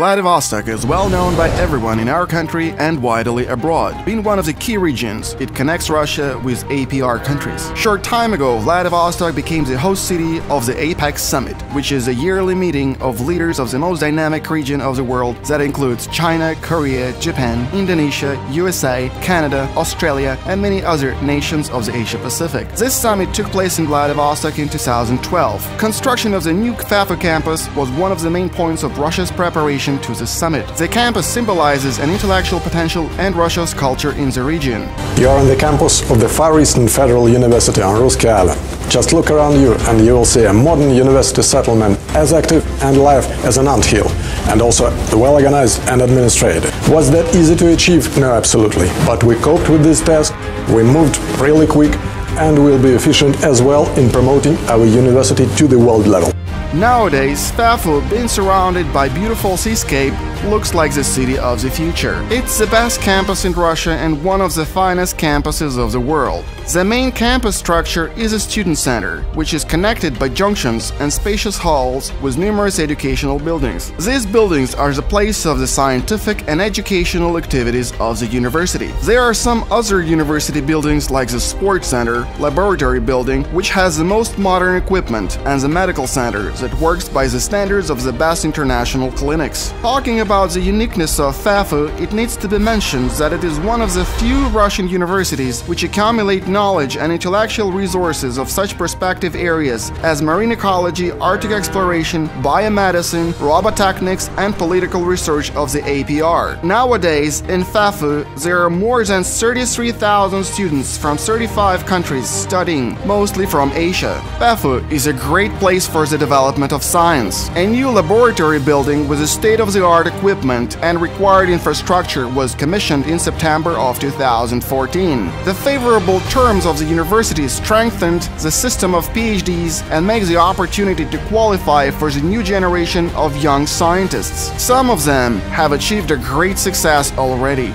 Vladivostok is well known by everyone in our country and widely abroad. Being one of the key regions, it connects Russia with APR countries. Short time ago, Vladivostok became the host city of the APEC Summit, which is a yearly meeting of leaders of the most dynamic region of the world that includes China, Korea, Japan, Indonesia, USA, Canada, Australia, and many other nations of the Asia Pacific. This summit took place in Vladivostok in 2012. Construction of the new FEFU campus was one of the main points of Russia's preparation to the summit. The campus symbolizes an intellectual potential and Russia's culture in the region. You are on the campus of the Far Eastern Federal University on Russky Island. Just look around you and you will see a modern university settlement as active and live as an anthill, and also well organized and administrated. Was that easy to achieve? No, absolutely. But we coped with this task, we moved really quick, and will be efficient as well in promoting our university to the world level. Nowadays, FEFU, being surrounded by beautiful seascape, looks like the city of the future. It's the best campus in Russia and one of the finest campuses of the world. The main campus structure is a student center, which is connected by junctions and spacious halls with numerous educational buildings. These buildings are the place of the scientific and educational activities of the university. There are some other university buildings like the sports center, laboratory building, which has the most modern equipment, and the medical center that works by the standards of the best international clinics. Talking about the uniqueness of FEFU, it needs to be mentioned that it is one of the few Russian universities which accumulate knowledge and intellectual resources of such prospective areas as marine ecology, Arctic exploration, biomedicine, robotechnics, and political research of the APR. Nowadays, in FEFU, there are more than 33,000 students from 35 countries studying, mostly from Asia. FEFU is a great place for the development of science. A new laboratory building with state-of-the-art equipment and required infrastructure was commissioned in September of 2014. The favorable terms of the university strengthened the system of PhDs and makes the opportunity to qualify for the new generation of young scientists. Some of them have achieved a great success already.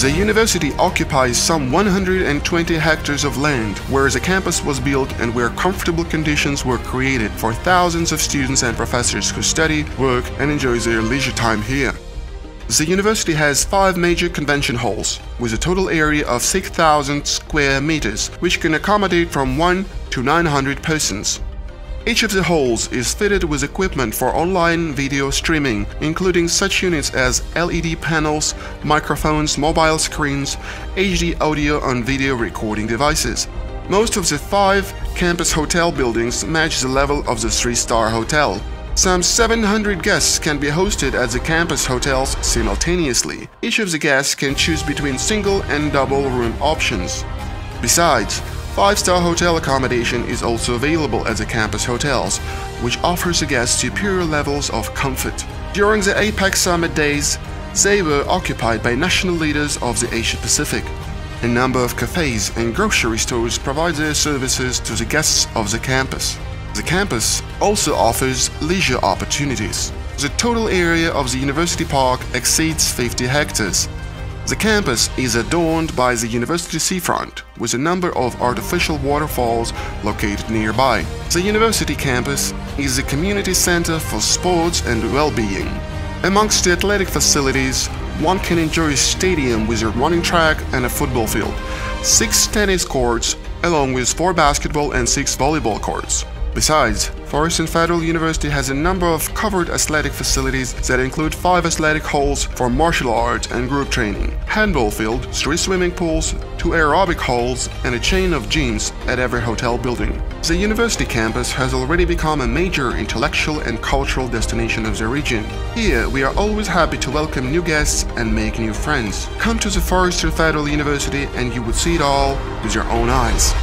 The university occupies some 120 hectares of land where the campus was built and where comfortable conditions were created for thousands of students and professors who study, work and enjoy their leisure time here. The university has five major convention halls, with a total area of 6,000 square meters, which can accommodate from 1 to 900 persons. Each of the halls is fitted with equipment for online video streaming, including such units as LED panels, microphones, mobile screens, HD audio and video recording devices. Most of the five campus hotel buildings match the level of the three-star hotel. Some 700 guests can be hosted at the campus hotels simultaneously. Each of the guests can choose between single and double room options. Besides, Five-star hotel accommodation is also available at the campus hotels, which offers the guests superior levels of comfort. During the APEC Summit days, they were occupied by national leaders of the Asia Pacific. A number of cafes and grocery stores provide their services to the guests of the campus. The campus also offers leisure opportunities. The total area of the university park exceeds 50 hectares, the campus is adorned by the university seafront, with a number of artificial waterfalls located nearby. The university campus is a community center for sports and well-being. Amongst the athletic facilities, one can enjoy a stadium with a running track and a football field, six tennis courts, along with four basketball and six volleyball courts. Besides, Far Eastern Federal University has a number of covered athletic facilities that include five athletic halls for martial arts and group training, handball field, three swimming pools, two aerobic halls, and a chain of gyms at every hotel building. The university campus has already become a major intellectual and cultural destination of the region. Here, we are always happy to welcome new guests and make new friends. Come to the Far Eastern Federal University and you would see it all with your own eyes.